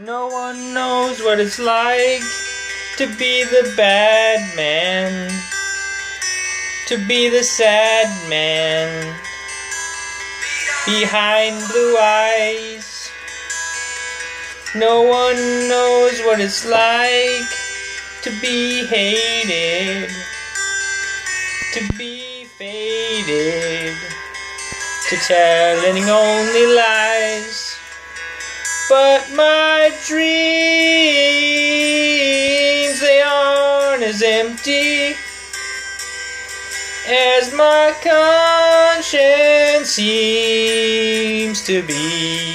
No one knows what it's like to be the bad man, to be the sad man behind blue eyes. No one knows what it's like to be hated, to be faded, to telling only lies. But my dreams, they aren't as empty as my conscience seems to be.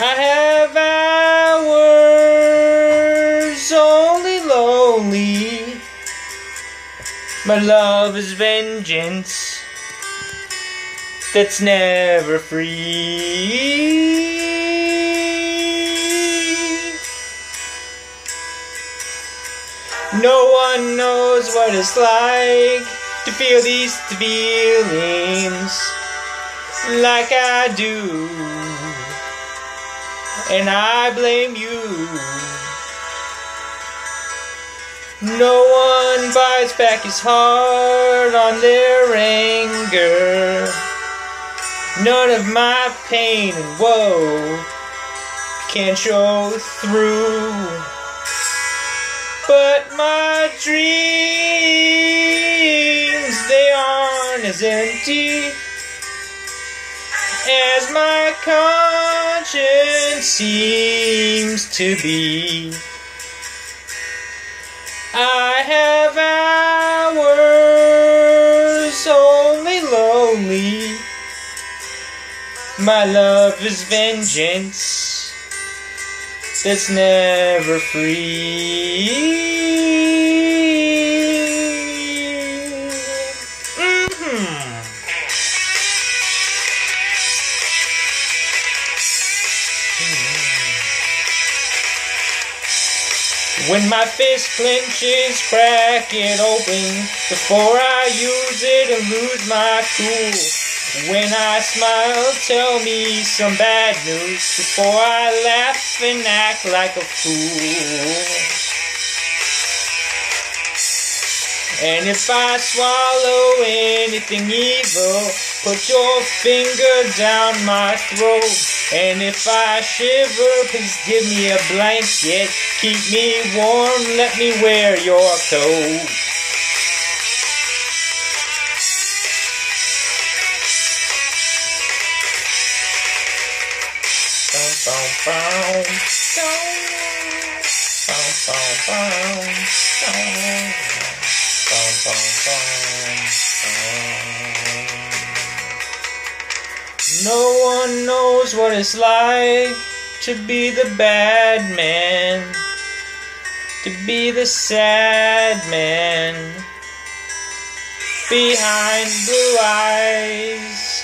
I have hours only lonely. My love is vengeance that's never free. No one knows what it's like to feel these feelings like I do. And I blame you. No one bites back his heart on their anger. None of my pain and woe can show through. But my dreams, they aren't as empty as my conscience seems to be. I have hours only lonely my love is vengeance that's never free. Mm-hmm. When my fist clenches, crack it open before I use it and lose my cool. When I smile, tell me some bad news before I laugh and act like a fool. And if I swallow anything evil, put your finger down my throat. And if I shiver, please give me a blanket. Keep me warm, let me wear your coat. No one knows what it's like to be the bad man, to be the sad man behind blue eyes.